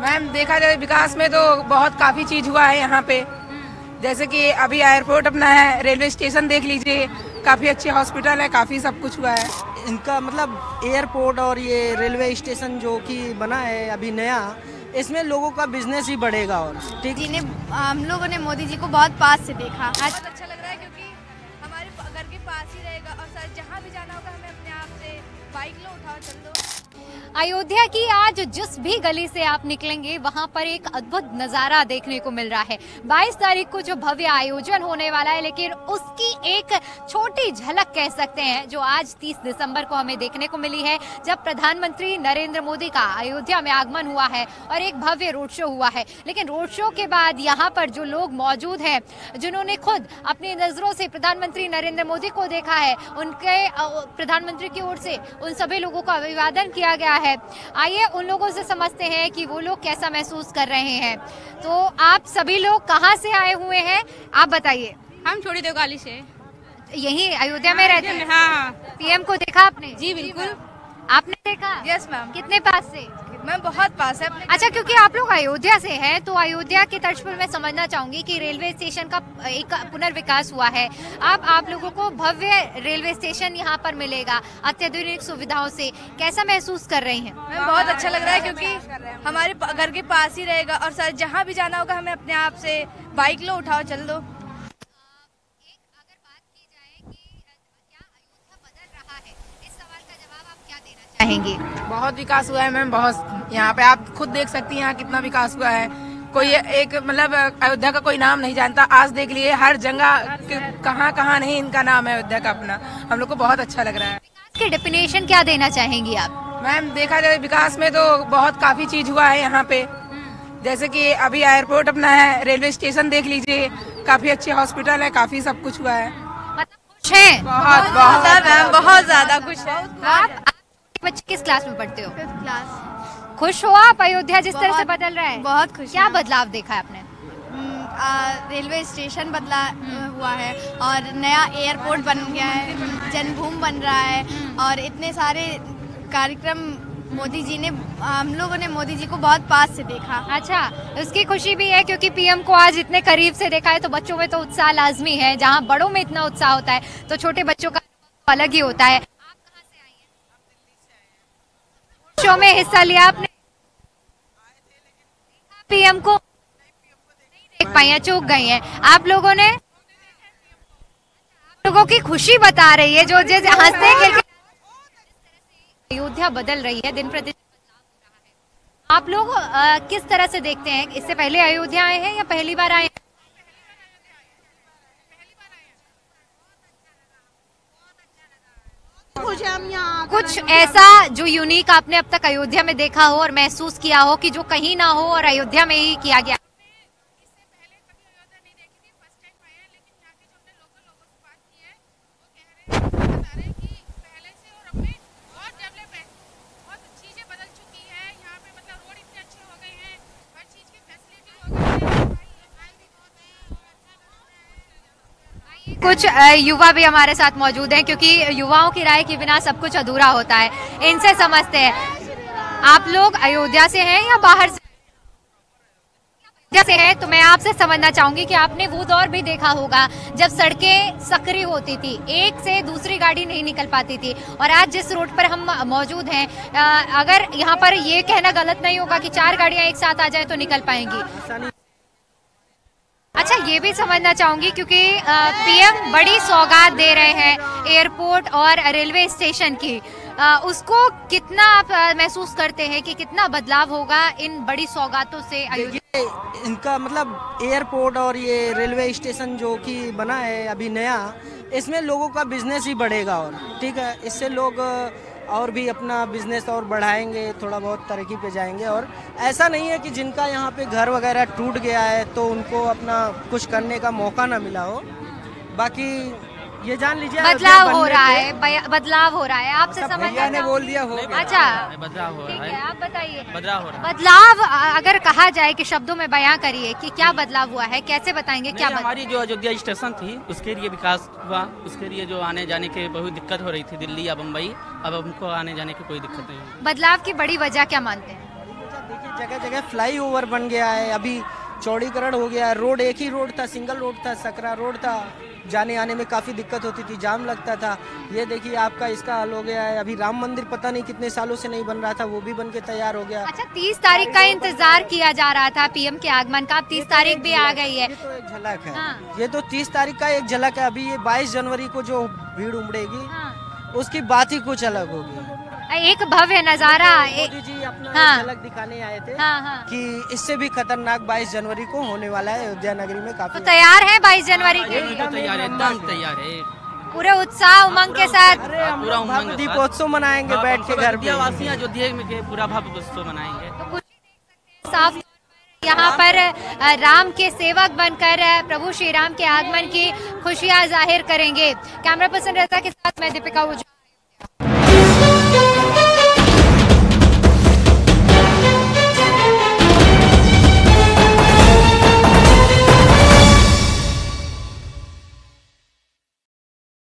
Ma'am देखा जाए विकास में तो बहुत काफ़ी चीज़ हुआ है यहाँ पे। जैसे कि अभी एयरपोर्ट अपना है रेलवे स्टेशन देख लीजिए काफ़ी अच्छे हॉस्पिटल है काफ़ी सब कुछ हुआ है। इनका मतलब एयरपोर्ट और ये रेलवे स्टेशन जो कि बना है अभी नया इसमें लोगों का बिज़नेस ही बढ़ेगा और ठीक? जी ने हम लोगों ने मोदी जी को बहुत पास से देखा। बहुत अच्छा लग रहा है क्योंकि हमारे घर के पास ही रहेगा और सर जहाँ भी जाना होगा हमें अपने आप से बाइक लो उठाओ चल दो। अयोध्या की आज जिस भी गली से आप निकलेंगे, वहाँ पर एक अद्भुत नज़ारा देखने को मिल रहा है। 22 तारीख को जो भव्य आयोजन होने वाला है, लेकिन उसकी एक छोटी झलक कह सकते हैं, जो आज 30 दिसंबर को हमें देखने को मिली है, जब प्रधानमंत्री नरेंद्र मोदी का अयोध्या में आगमन हुआ है और एक भव्य रोड शो हुआ है। लेकिन रोड शो के बाद यहाँ पर जो लोग मौजूद हैं, जिन्होंने खुद अपनी नज़रों से प्रधानमंत्री नरेंद्र मोदी को देखा है, उनके प्रधानमंत्री की ओर से उन सभी लोगों का अभिवादन गया है। आइए उन लोगों से समझते हैं कि वो लोग कैसा महसूस कर रहे हैं। तो आप सभी लोग कहाँ से आए हुए हैं? आप बताइए। हम छोड़ी देवगाली से। यही अयोध्या में रहते हैं? हाँ हाँ। पीएम को देखा आपने? जी बिल्कुल। आपने देखा? यस मैम कितने पास से? मैम बहुत पास है अच्छा क्योंकि आप लोग अयोध्या से हैं तो अयोध्या के तर्ज पर मैं समझना चाहूँगी कि रेलवे स्टेशन का एक पुनर्विकास हुआ है। अब आप लोगों को भव्य रेलवे स्टेशन यहाँ पर मिलेगा अत्याधुनिक सुविधाओं से। कैसा महसूस कर रही हैं? मैम बहुत अच्छा लग रहा है क्योंकि हमारे घर के पास ही रहेगा और सर जहाँ भी जाना होगा हमें अपने आप से बाइक लो उठाओ चल दो अगर बात की जाए कि क्या अयोध्या बदल रहा है इस सवाल का जवाब आप क्या देना चाहेंगे बहुत विकास हुआ है मैम बहुत। यहाँ पे आप खुद देख सकती हैं यहाँ कितना विकास हुआ है। कोई एक मतलब अयोध्या का कोई नाम नहीं जानता। आज देख लिए हर जगह कहाँ कहाँ नहीं इनका नाम है अयोध्या का अपना। हम लोग को बहुत अच्छा लग रहा है। के डेफिनेशन क्या देना चाहेंगी आप? मैम देखा जाए विकास में तो बहुत काफ़ी चीज़ हुआ है यहाँ पे। जैसे कि अभी एयरपोर्ट अपना है रेलवे स्टेशन देख लीजिए। काफ़ी अच्छे हॉस्पिटल है काफ़ी सब कुछ हुआ है। मतलब खुश हैं? बहुत बहुत। मैम बहुत ज़्यादा खुश है। बच्चे किस क्लास में पढ़ते हो? फिफ्थ क्लास खुश हो आप? अयोध्या जिस तरह से बदल रहा है। बहुत खुश क्या बदलाव देखा है आपने? हम्म, रेलवे स्टेशन बदला हुआ है और नया एयरपोर्ट बन गया है। जन्मभूमि बन रहा है और इतने सारे कार्यक्रम मोदी जी ने हम लोगों ने मोदी जी को बहुत पास से देखा। अच्छा उसकी खुशी भी है क्योंकि पीएम को आज इतने करीब से देखा है तो बच्चों में तो उत्साह लाजमी है। जहाँ बड़ों में इतना उत्साह होता है तो छोटे बच्चों का अलग ही होता है आप कहाँ से आई हैं शो में हिस्सा लिया आपने। पीएम को नहीं देख पाई चूक गई हैं। आप लोगों ने आप लोगों की खुशी बता रही है, जो जैसे हँसते खेलते अयोध्या बदल रही है, दिन प्रतिदिन आप लोग किस तरह से देखते हैं? इससे पहले अयोध्या आए हैं या पहली बार आए हैं कुछ ऐसा जो यूनिक आपने अब तक अयोध्या में देखा हो और महसूस किया हो कि जो कहीं ना हो और अयोध्या में ही किया गया। कुछ युवा भी हमारे साथ मौजूद हैं क्योंकि युवाओं की राय के बिना सब कुछ अधूरा होता है। इनसे समझते हैं। आप लोग अयोध्या से हैं या बाहर से? अयोध्या से हैं तो मैं आपसे समझना चाहूँगी कि आपने वो दौर भी देखा होगा, जब सड़कें सक्रिय होती थी, एक से दूसरी गाड़ी नहीं निकल पाती थी। और आज जिस रोड पर हम मौजूद हैं अगर यहाँ पर ये कहना गलत नहीं होगा कि चार गाड़ियाँ एक साथ आ जाए तो निकल पाएँगी। ये भी समझना चाहूँगी क्योंकि पीएम बड़ी सौगात दे रहे हैं एयरपोर्ट और रेलवे स्टेशन की। अ, उसको कितना आप महसूस करते हैं कि कितना बदलाव होगा इन बड़ी सौगातों से देखिए इनका मतलब एयरपोर्ट और ये रेलवे स्टेशन जो कि बना है अभी नया इसमें लोगों का बिज़नेस ही बढ़ेगा और ठीक है? इससे लोग और भी अपना बिज़नेस और बढ़ाएँगे, थोड़ा बहुत तरक्की पे जाएँगे। और ऐसा नहीं है कि जिनका यहाँ पे घर वगैरह टूट गया है तो उनको अपना कुछ करने का मौका ना मिला हो। बाकी ये जान लीजिए बदलाव हो रहा है बदलाव हो रहा है आपसे समझना ने बोल दिया हो अच्छा बदलाव हो रहा है। है आप बताइए। बदलाव हो रहा है। बदलाव अगर कहा जाए कि शब्दों में बयां करिए कि क्या बदलाव हुआ है कैसे बताएँगे क्या हमारी जो अयोध्या स्टेशन थी उसके लिए विकास हुआ उसके लिए जो आने जाने के बहुत दिक्कत हो रही थी दिल्ली या बम्बई अब हमको आने जाने की कोई दिक्कत नहीं बदलाव की बड़ी वजह क्या मानते हैं? देखिए जगह जगह फ्लाई ओवर बन गया है अभी चौड़ीकरण हो गया है रोड एक ही रोड था सिंगल रोड था सकरा रोड था। जाने आने में काफ़ी दिक्कत होती थी जाम लगता था। ये देखिए आपका इसका हल हो गया है। अभी राम मंदिर पता नहीं कितने सालों से नहीं बन रहा था वो भी बन के तैयार हो गया। अच्छा तीस तारीख का इंतज़ार किया जा रहा था पीएम के आगमन का। अब तीस तारीख भी आ गई है। ये तो एक झलक है। हाँ। ये तो तीस तारीख का एक झलक है। अभी ये बाईस जनवरी को जो भीड़ उमड़ेगी हाँ। उसकी बात ही कुछ अलग होगी। एक भव्य नज़ारा मोदी जी अपना हाँ। झलक दिखाने आए थे हाँ हाँ। कि इससे भी खतरनाक 22 जनवरी को होने वाला है अयोध्या नगरी में तो काफ़ी तैयार है बाईस जनवरी के? जनवरी तैयार है एकदम तैयार है। पूरे उत्साह उमंग के साथ। पूरा उमंग के। दीपोत्सव मनाएँगे बैठ के घर पे। वासी अयोध्या पूरा भव्य उत्सव मनाएँगे। तो साफ़ यहाँ पर राम के सेवक बनकर प्रभु श्री राम के आगमन की खुशियाँ ज़ाहिर करेंगे। कैमरा पर्सन रहता के साथ मैं दीपिका उज्जवल